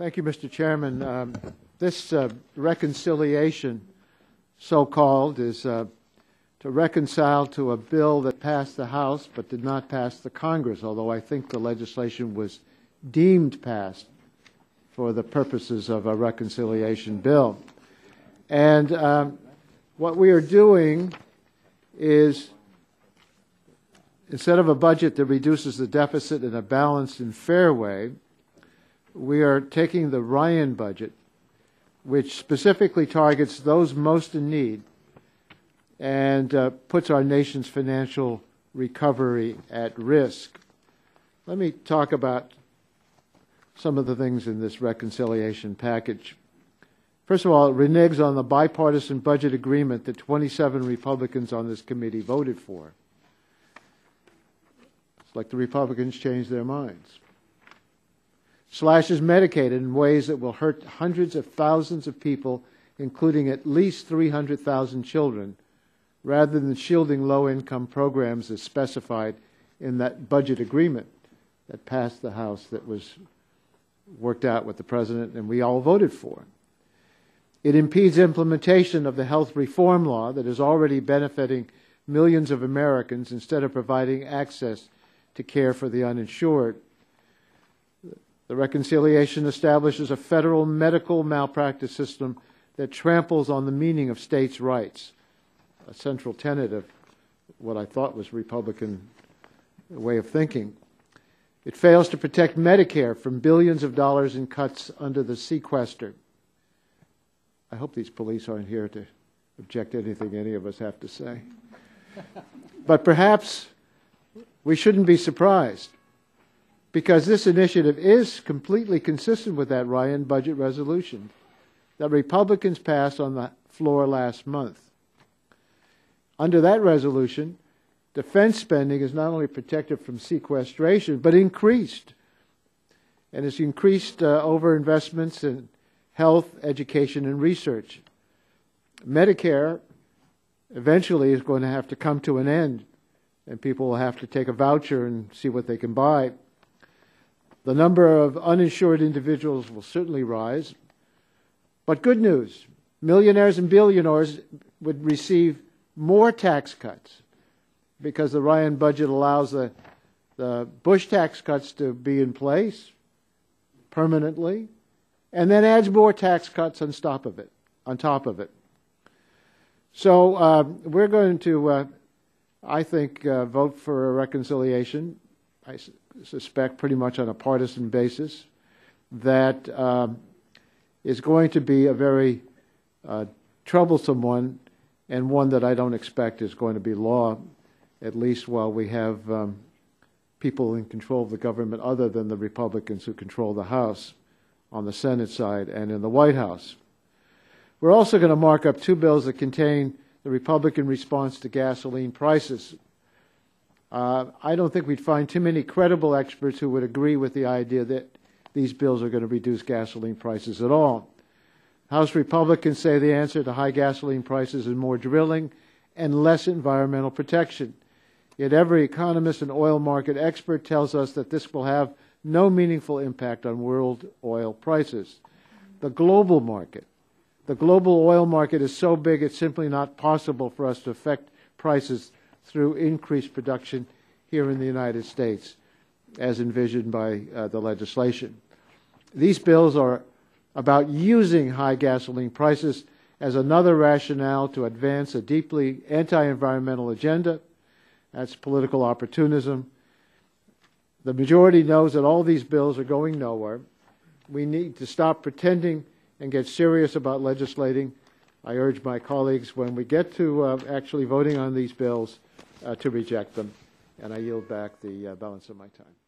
Thank you, Mr. Chairman. Um, This uh, reconciliation, so-called, is uh, to reconcile to a bill that passed the House but did not pass the Congress, although I think the legislation was deemed passed for the purposes of a reconciliation bill. And um, what we are doing is, instead of a budget that reduces the deficit in a balanced and fair way, we are taking the Ryan budget, which specifically targets those most in need and uh, puts our nation's financial recovery at risk. Let me talk about some of the things in this reconciliation package. First of all, it reneges on the bipartisan budget agreement that 27 Republicans on this committee voted for. It's like the Republicans changed their minds. Slashes Medicaid in ways that will hurt hundreds of thousands of people, including at least 300,000 children, rather than shielding low-income programs as specified in that budget agreement that passed the House that was worked out with the President and we all voted for. It impedes implementation of the health reform law that is already benefiting millions of Americans instead of providing access to care for the uninsured. The reconciliation establishes a federal medical malpractice system that tramples on the meaning of states' rights, a central tenet of what I thought was Republican way of thinking. It fails to protect Medicare from billions of dollars in cuts under the sequester. I hope these police aren't here to object to anything any of us have to say. but perhaps we shouldn't be surprised because this initiative is completely consistent with that Ryan budget resolution that Republicans passed on the floor last month. Under that resolution, defense spending is not only protected from sequestration, but increased. And it's increased uh, over investments in health, education, and research. Medicare eventually is going to have to come to an end, and people will have to take a voucher and see what they can buy. The number of uninsured individuals will certainly rise. But good news millionaires and billionaires would receive more tax cuts because the Ryan budget allows the, the Bush tax cuts to be in place permanently and then adds more tax cuts on top of it. On top of it. So uh, we're going to, uh, I think, uh, vote for a reconciliation. I suspect pretty much on a partisan basis, that um, is going to be a very uh, troublesome one and one that I don't expect is going to be law, at least while we have um, people in control of the government other than the Republicans who control the House on the Senate side and in the White House. We're also going to mark up two bills that contain the Republican response to gasoline prices. Uh, I don't think we'd find too many credible experts who would agree with the idea that these bills are going to reduce gasoline prices at all. House Republicans say the answer to high gasoline prices is more drilling and less environmental protection. Yet every economist and oil market expert tells us that this will have no meaningful impact on world oil prices. The global market, the global oil market is so big it's simply not possible for us to affect prices through increased production here in the United States, as envisioned by uh, the legislation. These bills are about using high gasoline prices as another rationale to advance a deeply anti environmental agenda. That's political opportunism. The majority knows that all these bills are going nowhere. We need to stop pretending and get serious about legislating. I urge my colleagues, when we get to uh, actually voting on these bills, to reject them. And I yield back the uh, balance of my time.